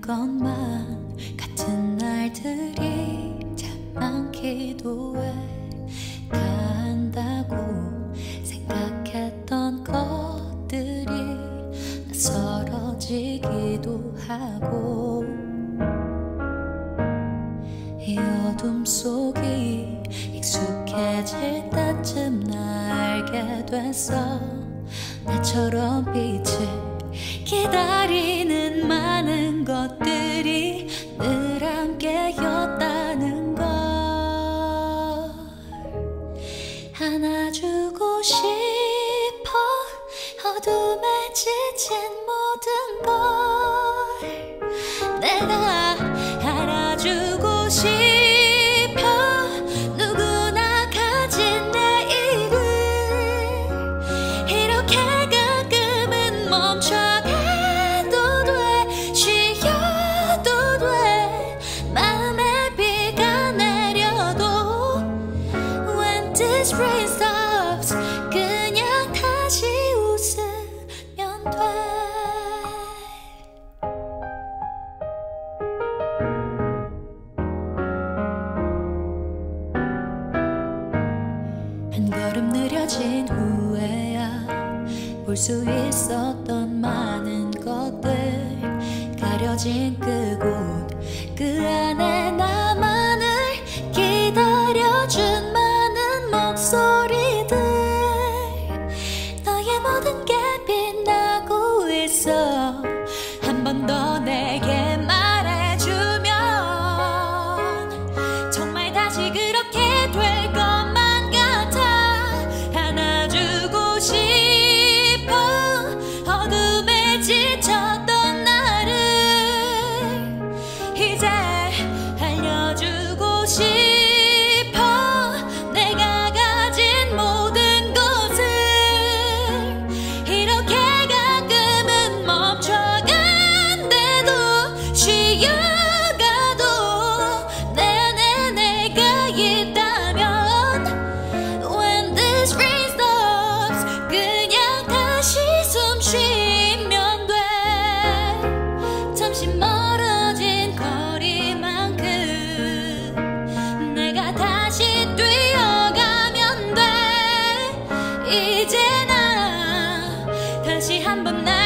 것만 같은 날들이 참 많기도 해. 간다고 생각했던 것들이 낯설어지기도 하고 이 어둠 속이 익숙해질 때쯤 알게 됐어 나처럼 빛을 기다리는 것들이 늘 함께였다는 걸 안아주고 싶어 어둠에 지친 rain stops 그냥 다시 웃으면 돼. 한 걸음 느려진 후에야 볼 수 있었던 많은 것들 가려진 모든 게 다시 한번 나